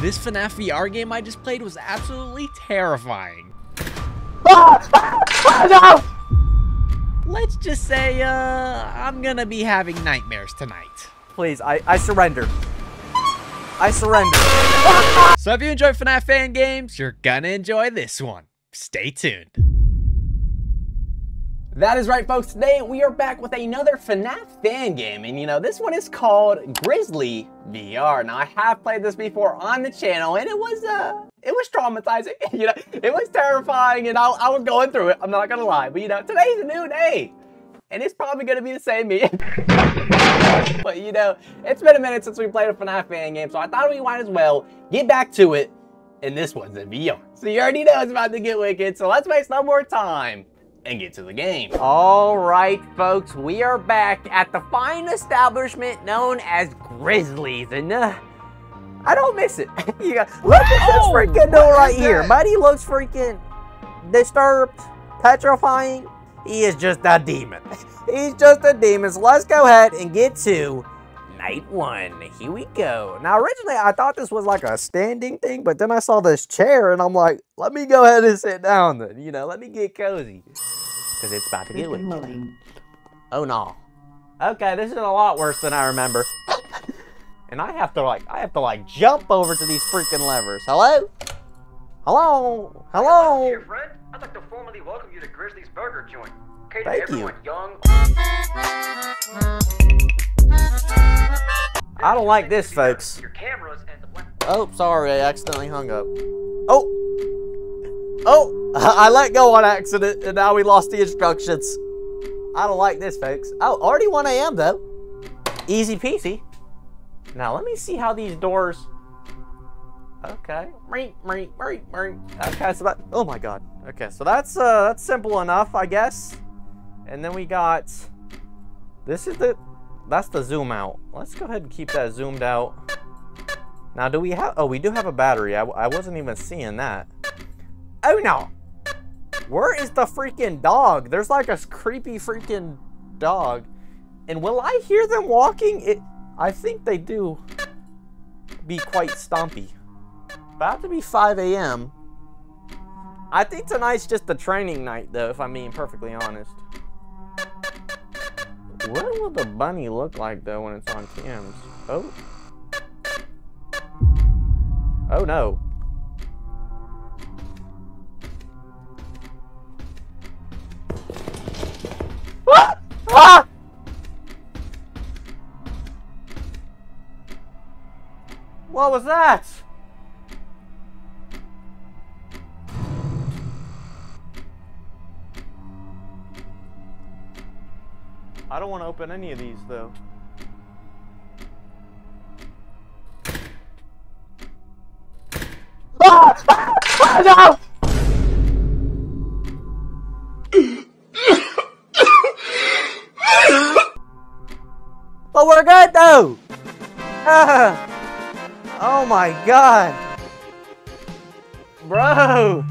This FNAF VR game I just played was absolutely terrifying. no! Let's just say, uh, I'm gonna be having nightmares tonight. Please, I, I surrender. I surrender. So if you enjoy FNAF fan games, you're gonna enjoy this one. Stay tuned. That is right, folks. Today we are back with another FNAF fan game, and you know, this one is called Grizzly VR. Now, I have played this before on the channel, and it was, uh, it was traumatizing. you know, it was terrifying, and I, I was going through it. I'm not gonna lie, but you know, today's a new day, and it's probably gonna be the same me. but you know, it's been a minute since we played a FNAF fan game, so I thought we might as well get back to it, and this one's in VR. So you already know it's about to get wicked, so let's waste no more time and get to the game. All right, folks, we are back at the fine establishment known as Grizzly's, and uh, I don't miss it. you got, look at this Oh, freaking door right here. Buddy looks freaking disturbed, petrifying. He is just a demon. He's just a demon. So let's go ahead and get to night one. Here we go. Now, originally, I thought this was like a standing thing, but then I saw this chair, and I'm like, let me go ahead and sit down then. You know, let me get cozy. Because it's about to get wicked. Oh, no. Okay, this is a lot worse than I remember. and I have to, like, I have to, like, jump over to these freaking levers. Hello? Hello? Hello? Here, friend. I'd like to formally welcome you to Grizzly's Burger Joint. Thank to you. young. I don't like this, folks. Oh, sorry, I accidentally hung up. Oh! Oh! I let go on accident, and now we lost the instructions. I don't like this, folks. Oh, already 1 a.m., though. Easy peasy. Now, let me see how these doors... Okay. Okay, so that... Oh, my God. Okay, so that's, uh, that's simple enough, I guess. And then we got... This is the... That's the zoom out. Let's go ahead and keep that zoomed out. Now, do we have... Oh, we do have a battery. I, I wasn't even seeing that. Oh, no. Where is the freaking dog? There's like a creepy freaking dog. And will I hear them walking? It. I think they do be quite stompy. About to be 5 a.m. I think tonight's just a training night, though, if I'm being perfectly honest. What will the bunny look like, though, when it's on cams? Oh. Oh no. Ah! Ah! What was that? I don't want to open any of these though. Ah! Ah! Ah! No! but we're good though. Ah. Oh my god. Bro.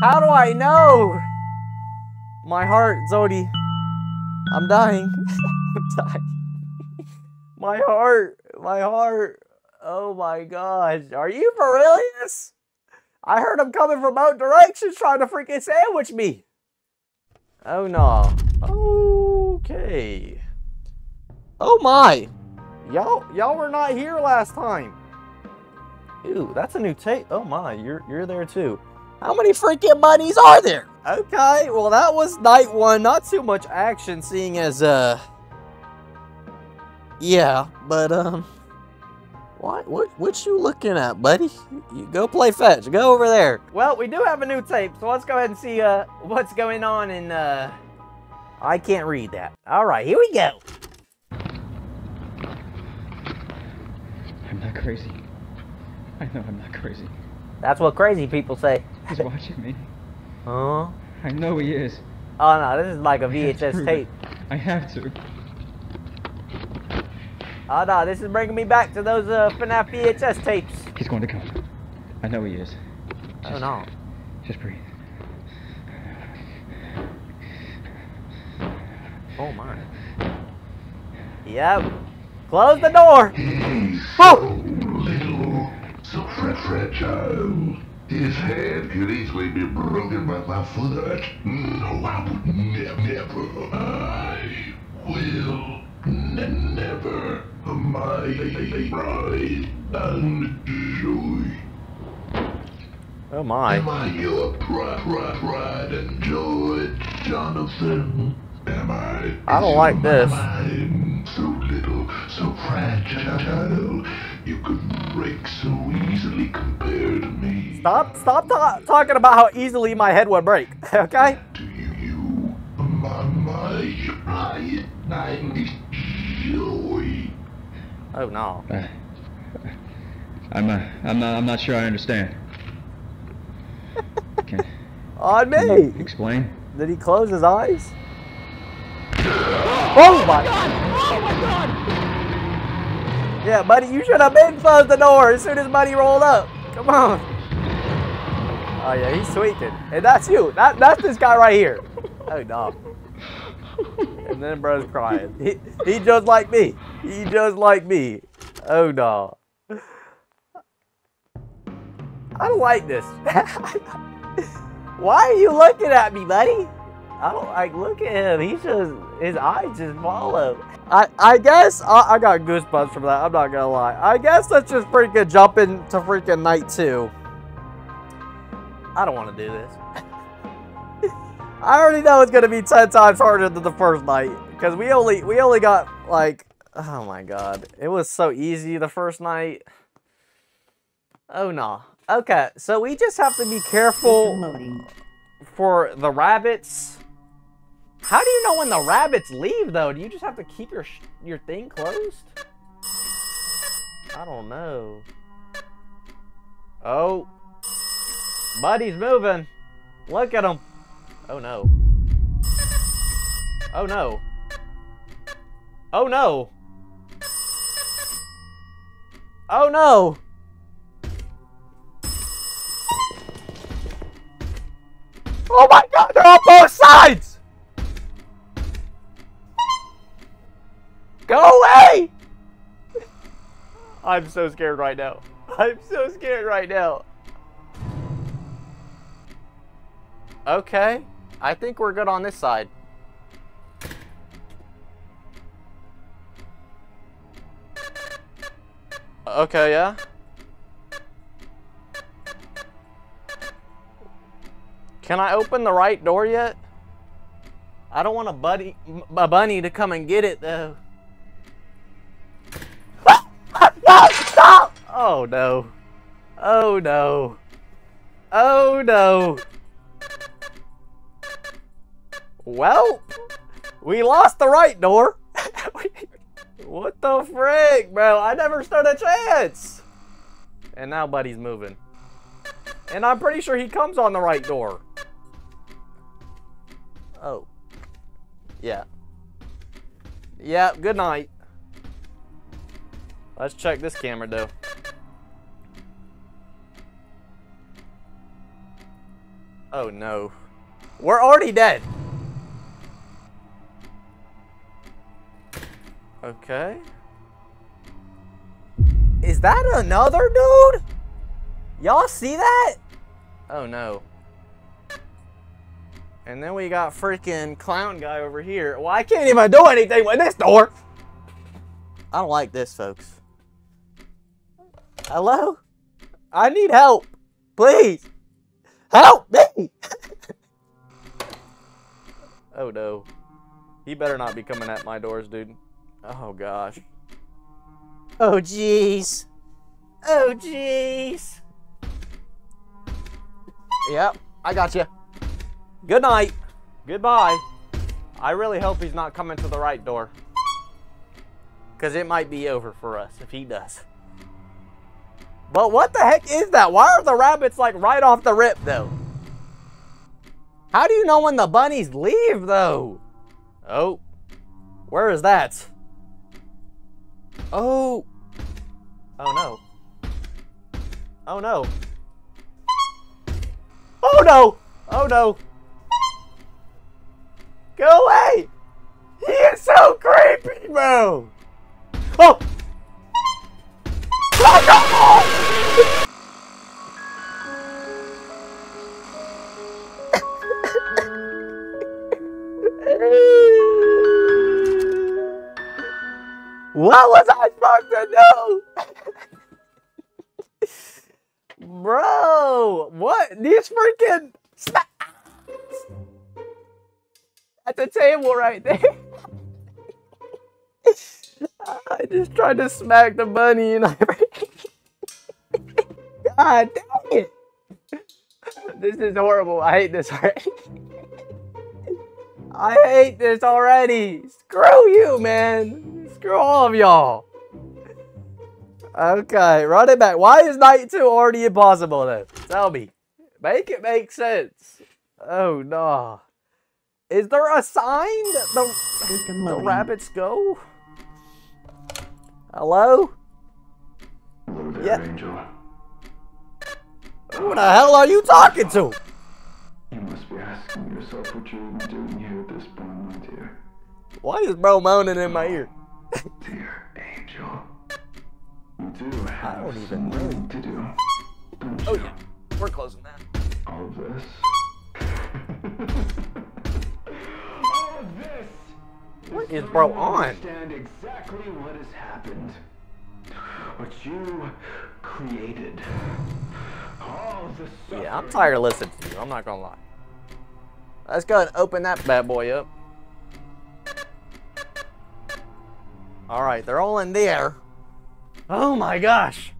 How do I know? My heart, Zodi. I'm dying. I'm dying. My heart. My heart. Oh my gosh. Are you realious? I heard him coming from both directions trying to freaking sandwich me. Oh no. Okay. Oh my. Y'all y'all were not here last time. Ew, that's a new tape. Oh my, you're you're there too. How many freaking bunnies are there? Okay, well that was night one. Not too much action seeing as uh Yeah, but um what what what you looking at, buddy? You go play fetch. Go over there. Well, we do have a new tape, so let's go ahead and see uh what's going on in uh I can't read that. All right, here we go. I'm not crazy. I know I'm not crazy. That's what crazy people say. He's watching me. Huh? I know he is. Oh no, this is like a VHS prove tape. I have to. Oh no, this is bringing me back to those uh, FNAF VHS tapes. He's going to come. I know he is. Oh Just- no. Just breathe. Oh my. Yep. Close the door. Whoa! so fra- fragile. His hand could easily be broken by my foot. No, I would ne- never. I will ne- never. My pride and joy. Oh my. Am I your pride, pride, pride and joy, Jonathan? Am I? I don't like this. Mind So little, so fragile, you could break so easily compared to me. Stop, stop ta- talking about how easily my head would break, okay? To you, you, my, my pride and joy. Oh no. Uh, I'm, uh, I'm not. I'm not sure I understand. Can On can you me! explain? Did he close his eyes? Oh my oh god! Oh my god! Yeah, buddy, you should have been closed the door as soon as buddy rolled up. Come on. Oh yeah, he's tweaking. And that's you. That that's this guy right here. Oh no. And then bro's crying. He, he just like me. He just like me. Oh no. I don't like this. Why are you looking at me, buddy? I don't like look at him. He's just his eyes just follow. I I guess I, I got goosebumps from that. I'm not gonna lie. I guess let's just freaking jumping to freaking night two. I don't want to do this. I already know it's gonna be ten times harder than the first night because we only we only got like oh my god it was so easy the first night. Oh no. Okay, so we just have to be careful for the rabbits. How do you know when the rabbits leave though? Do you just have to keep your your thing closed? I don't know. Oh. Buddy's moving. Look at him. Oh no. Oh no. Oh no. Oh no. Oh my god, they're on both sides! I'm so scared right now. I'm so scared right now. Okay, I think we're good on this side. Okay, yeah. Can I open the right door yet? I don't want a buddy, a bunny to come and get it though. Oh no. Oh no. Oh no. Well, we lost the right door. what the frick, bro? I never stood a chance. And now Buddy's moving. And I'm pretty sure he comes on the right door. Oh. Yeah. Yeah, good night. Let's check this camera though. Oh no. We're already dead. Okay. Is that another dude? Y'all see that? Oh no. And then we got freaking clown guy over here. Well, I can't even do anything with this door. I don't like this, folks. Hello? I need help. Please. Help me. oh no. He better not be coming at my doors, dude. Oh gosh. Oh jeez. Oh jeez. Yep, I got you. Good night. Goodbye. I really hope he's not coming to the right door. Because it might be over for us if he does. But what the heck is that? Why are the rabbits like right off the rip though? How do you know when the bunnies leave though? Oh. Where is that? Oh. Oh no. Oh no. Oh no! Oh no! Go away! He is so creepy, bro! Oh! What was I supposed to do? Bro, what? These freaking at the table right there. I just tried to smack the bunny and I God dang it! This is horrible. I hate this already. I hate this already. Screw you, man. Screw all of y'all. Okay, run it back. Why is night two already impossible then? Tell me. Make it make sense. Oh no. Is there a sign that the, the rabbits go? Hello? Hello there, Yeah. Angel. Who the hell are you talking to? You must be asking yourself what you're even doing here at this point, my dear. Why is bro moaning in my ear? Dear Angel. You do have don't even some know. to do. Oh you? yeah, we're closing that. All of this. All of this What is bro on? Understand exactly what has happened. What you created. Yeah, I'm tired of listening to you. I'm not gonna lie. Let's go and open that bad boy up. All right, they're all in there. Oh my gosh.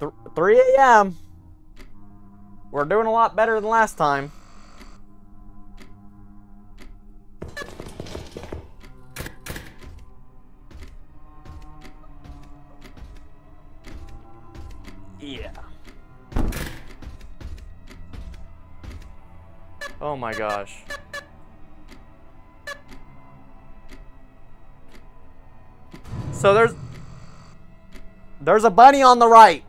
Th 3 a.m. We're doing a lot better than last time. Yeah. Oh my gosh. So there's there's a bunny on the right.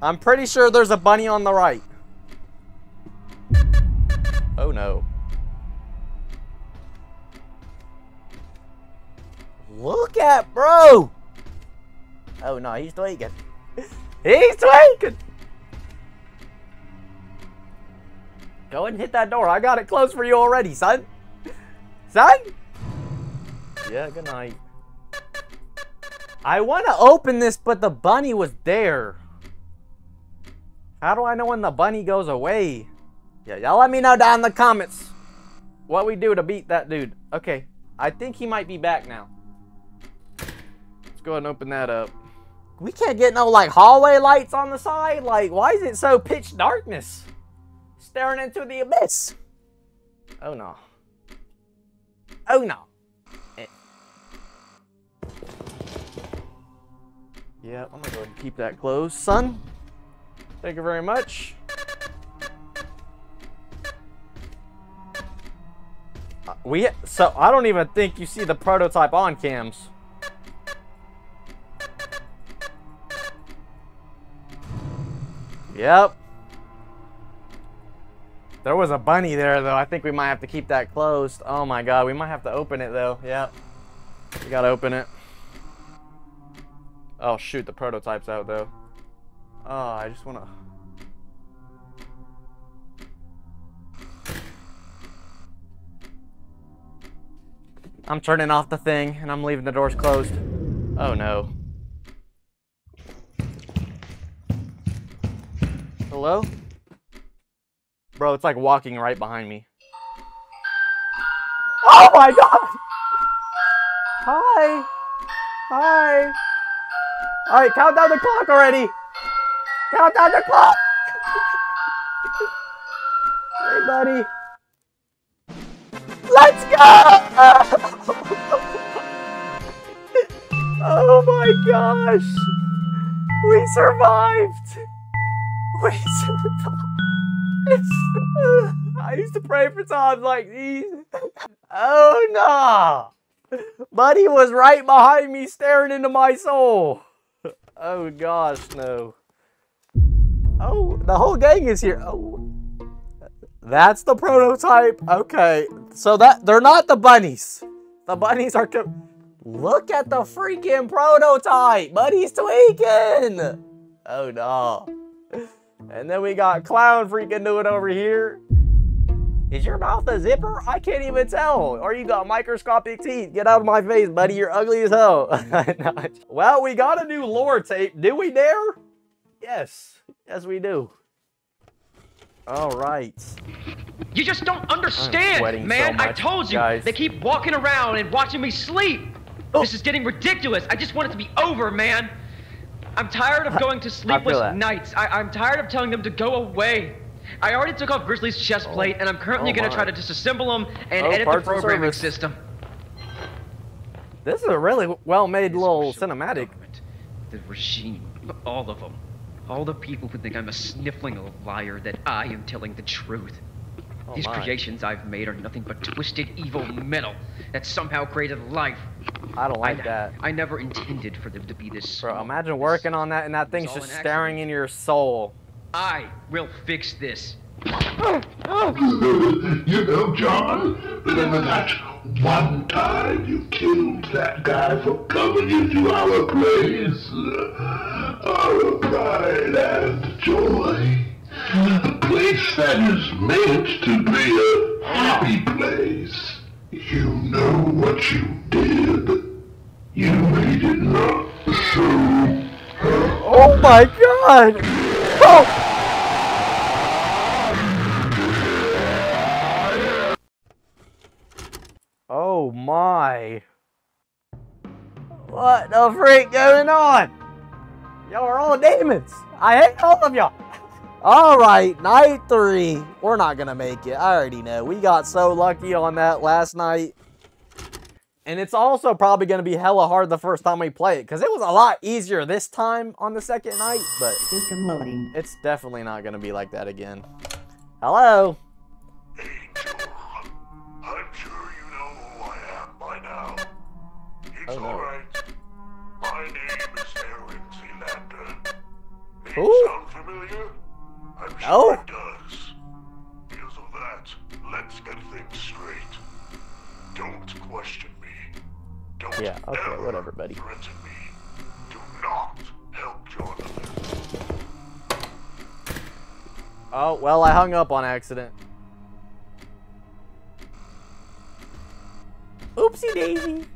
I'm pretty sure there's a bunny on the right. Oh no. Look at bro. Oh no, he's tweaking. He's tweaking. Go ahead and hit that door. I got it closed for you already, son. Son? Yeah, good night. I want to open this, but the bunny was there. How do I know when the bunny goes away? Yeah, y'all let me know down in the comments what we do to beat that dude. Okay, I think he might be back now. Let's go ahead and open that up. We can't get no like hallway lights on the side. Like, why is it so pitch darkness? Staring into the abyss. Oh no. Oh no. Eh. Yeah, I'm gonna go ahead and keep that closed, son. Thank you very much. Uh, We so I don't even think you see the prototype on cams. Yep. There was a bunny there though. I think we might have to keep that closed. Oh my god, we might have to open it though. Yep. We gotta open it. Oh shoot, the prototype's out though. Oh, I just wanna. I'm turning off the thing and I'm leaving the doors closed. Oh no. Hello? Bro, it's like walking right behind me. Oh my god! Hi! Hi! Alright, count down the clock already! Count down the clock! hey, buddy. Let's go! oh my gosh! We survived! We survived! I used to pray for times like these. Oh no! Buddy was right behind me staring into my soul. Oh gosh, no. Oh, the whole gang is here. Oh. That's the prototype. Okay. So that they're not the bunnies. The bunnies are Look at the freaking prototype. Buddy's tweaking. Oh no. And then we got Clown freaking doing over here. Is your mouth a zipper? I can't even tell. Or you got microscopic teeth. Get out of my face, buddy. You're ugly as hell. well, we got a new lore tape. Do we dare? Yes. Yes, we do. All right. You just don't understand, sweating so man. I told you. guys. They keep walking around and watching me sleep. Oh. This is getting ridiculous. I just want it to be over, man. I'm tired of going to sleepless that. nights. I, I'm tired of telling them to go away. I already took off Grizzly's chest oh. plate, and I'm currently Oh gonna try to disassemble them and Oh, edit the programming system. This is a really well-made little cinematic. The regime, all of them. All the people who think I'm a sniffling liar that I am telling the truth. Oh These my. creations I've made are nothing but twisted evil metal that somehow created life. I don't like I, that. I never intended for them to be this Bro, imagine this- working on that and that thing's just staring accident. in your soul. I will fix this. You know, John, remember that one time you killed that guy for coming into our place? Our pride and joy. A place that is meant to be a happy place. You know what you did. You made it not so. Oh my god! Oh! Oh my. What the freak going on? Y'all are all demons. I hate all of y'all. All right, night three. We're not gonna make it. I already know. We got so lucky on that last night. And it's also probably gonna be hella hard the first time we play it, because it was a lot easier this time on the second night, but System loading. it's definitely not gonna be like that again. Hello? Angel. I'm sure you know who I am by now. It's Oh, no. alright. My name is Aaron Zealander. Name Who? No. sure it does. Because of that, let's get things straight. Don't question me. Don't Yeah, okay, ever whatever, buddy. threaten me. Do not help Jonathan. Oh, well, I hung up on accident. Oopsie daisy.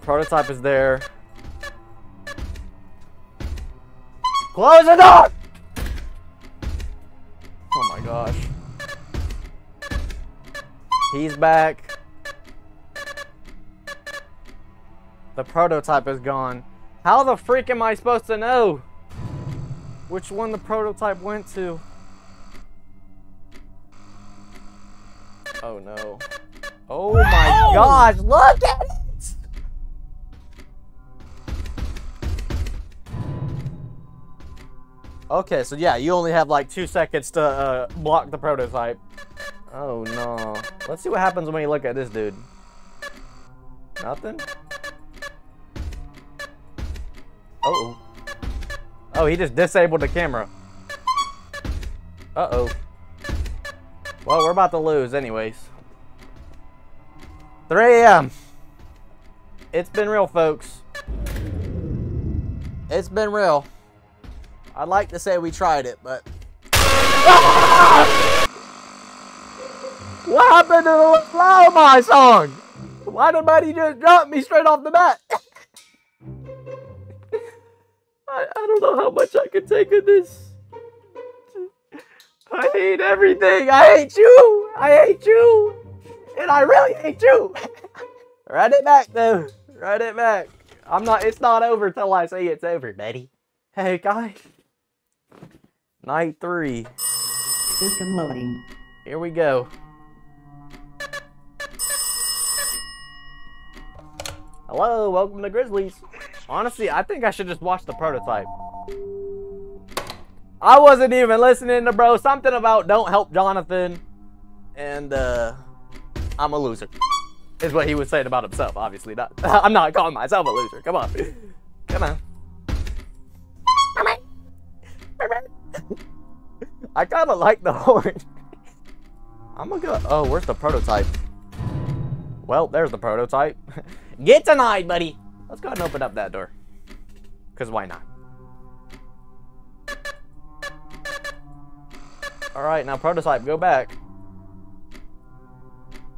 Prototype is there. Close the door! Oh my gosh. He's back. The prototype is gone. How the freak am I supposed to know which one the prototype went to? Oh no. Oh my gosh, look at Okay, so yeah, you only have like two seconds to uh, block the prototype. Oh no. Let's see what happens when you look at this dude. Nothing? Uh-oh. Oh, he just disabled the camera. Uh-oh. Well, we're about to lose anyways. 3 a.m. It's been real, folks. It's been real. I'd like to say we tried it, but... What happened to the Flower My song? Why did Buddy just drop me straight off the bat? I, I don't know how much I can take of this. I hate everything. I hate you. I hate you. And I really hate you. Run it back, though. Run it back. I'm not, it's not over till I say it's over, buddy. Hey, guys. Night three. System loading. Here we go. Hello, welcome to Grizzly's. Honestly, I think I should just watch the prototype. I wasn't even listening to bro. Something about don't help Jonathan. And uh I'm a loser. Is what he was saying about himself, obviously. Not I'm not calling myself a loser. Come on. Come on. I kinda like the horn. I'm gonna go. Oh, where's the prototype? Well, there's the prototype. Get denied, buddy. Let's go ahead and open up that door. Because why not? All right, now prototype, go back.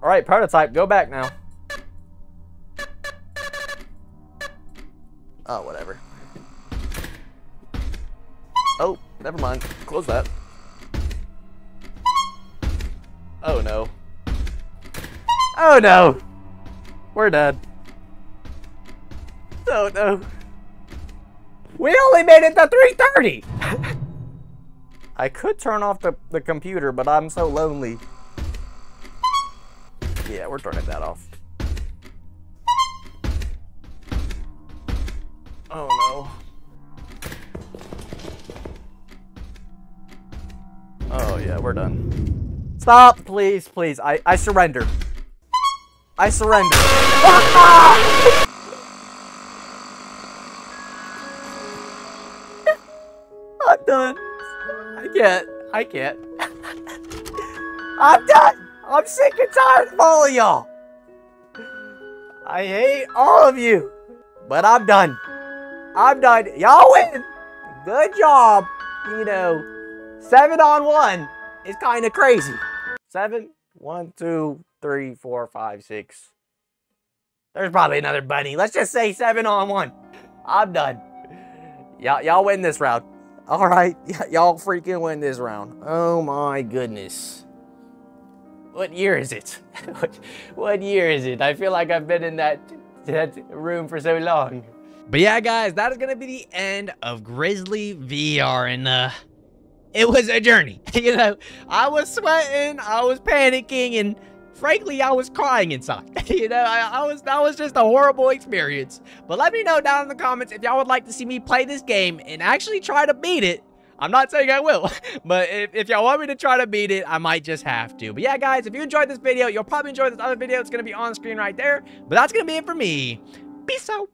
All right, prototype, go back now. Oh, whatever. Oh, never mind. Close that. Oh no. Oh no! We're dead. Oh no. We only made it to 330! I could turn off the, the computer, but I'm so lonely. Yeah, we're turning that off. Oh no. Oh yeah, we're done. Stop, please, please. I, I surrender. I surrender. I'm done. I can't. I can't. I'm done. I'm sick and tired of all of y'all. I hate all of you. But I'm done. I'm done. Y'all win. Good job. You know, seven on one is kind of crazy. Seven, one, two, three, four, five, six. There's probably another bunny. Let's just say seven on one. I'm done. Y'all, y'all win this round. All right, y'all freaking win this round. Oh my goodness. What year is it? what, what year is it? I feel like I've been in that, that room for so long. But yeah, guys, that is going to be the end of Grizzly VR. And, uh, it was a journey. you know, I was sweating, I was panicking, and frankly, I was crying inside. you know, I, I, was that was just a horrible experience. But let me know down in the comments if y'all would like to see me play this game and actually try to beat it. I'm not saying I will, but if, if y'all want me to try to beat it, I might just have to. But yeah, guys, if you enjoyed this video, you'll probably enjoy this other video. It's going to be on screen right there. But that's going to be it for me. Peace out.